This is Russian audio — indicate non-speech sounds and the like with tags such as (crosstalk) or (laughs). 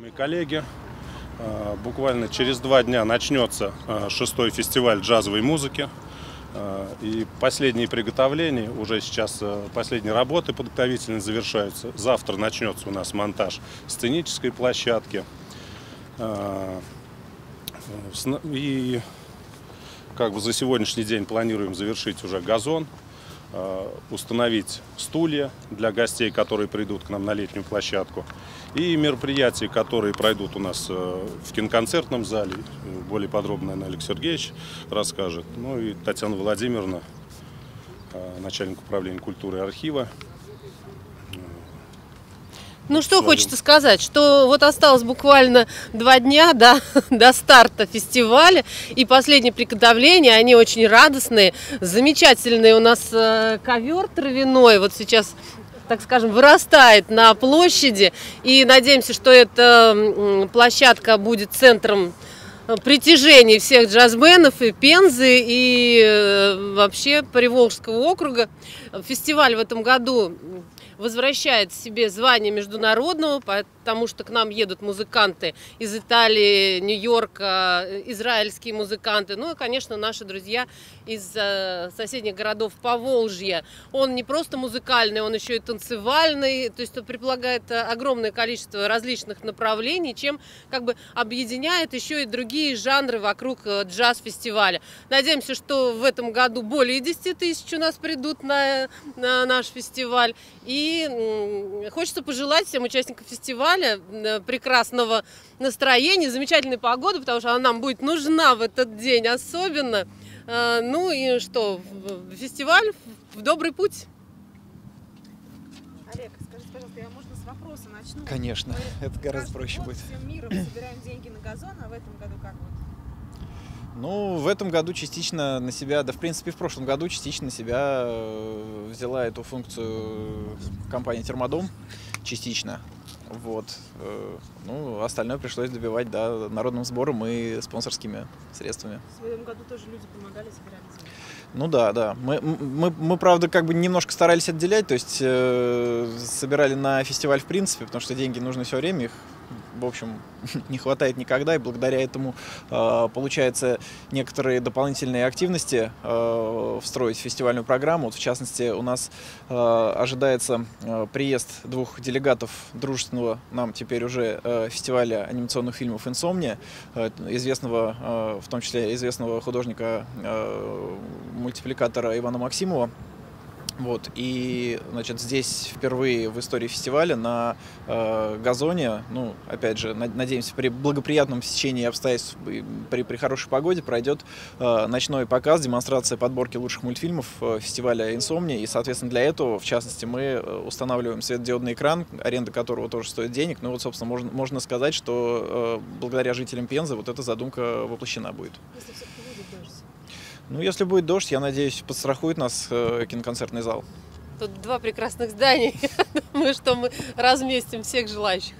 Уважаемые коллеги, э, буквально через два дня начнется э, шестой фестиваль джазовой музыки. Э, И последние приготовления, уже сейчас последние работы подготовительные завершаются. Завтра начнется у нас монтаж сценической площадки. И как бы за сегодняшний день планируем завершить уже газон, установить стулья для гостей, которые придут к нам на летнюю площадку. И мероприятия, которые пройдут у нас э, в киноконцертном зале. Э, Более подробно наверное, Алексей Сергеевич расскажет. Ну и Татьяна Владимировна, э, начальник управления культуры и архива. Ну что Своё. хочется сказать, что вот осталось буквально два дня до, (laughs) до старта фестиваля и последние приготовления, они очень радостные, замечательный у нас э, ковер травяной, вот сейчас так скажем, вырастает на площади. И надеемся, что эта площадка будет центром э, притяжения всех джазменов и Пензы, и э, вообще Приволжского округа. Фестиваль в этом году возвращает себе звание международного, потому что к нам едут музыканты из Италии, Нью-Йорка, израильские музыканты, ну и, конечно, наши друзья из э, соседних городов Поволжья. Он не просто музыкальный, он еще и танцевальный, то есть он предполагает э, огромное количество различных направлений, чем как бы объединяет еще и другие жанры вокруг э, джаз-фестиваля. Надеемся, что в этом году более 10 тысяч у нас придут на, на наш фестиваль. И хочется пожелать всем участникам фестиваля э, прекрасного настроения, замечательной погоды, потому что она нам будет нужна в этот день особенно. Э, Ну и что, фестиваль в добрый путь. Олег, скажите, пожалуйста, я, можно, с вопроса начну? Конечно, Мы это гораздо проще будет. всем миром собираем деньги на газон, а в этом году как вот? Ну, в этом году частично на себя, да, в принципе, в прошлом году частично на себя э, взяла эту функцию компания Термодом, частично. Вот. э, Ну, остальное пришлось добивать, да, народным сбором и спонсорскими средствами. В этом году тоже люди помогали, собирали деньги. Ну да, да. Мы, мы, мы, правда, как бы немножко старались отделять, то есть э, собирали на фестиваль в принципе, потому что деньги нужны все время, их, в общем, (laughs) не хватает никогда, и благодаря этому э, получается некоторые дополнительные активности э, встроить в фестивальную программу. Вот, в частности, у нас э, ожидается э, приезд двух делегатов дружественного нам теперь уже э, фестиваля анимационных фильмов «Инсомния», э, известного, э, в том числе известного художника э, Ивана Максимова. Вот, и, значит, здесь впервые в истории фестиваля на э, газоне, ну, опять же, на- надеемся, при благоприятном стечении обстоятельств, при, при хорошей погоде пройдет э, ночной показ, демонстрация подборки лучших мультфильмов э, фестиваля «Инсомния», и, соответственно, для этого, в частности, мы э, устанавливаем светодиодный экран, аренда которого тоже стоит денег, ну, вот, собственно, можно, можно сказать, что э, благодаря жителям Пензы вот эта задумка воплощена будет. Если все-таки. Ну, если будет дождь, я надеюсь, подстрахует нас э, киноконцертный зал. Тут два прекрасных здания. (laughs) Думаю, что мы разместим всех желающих.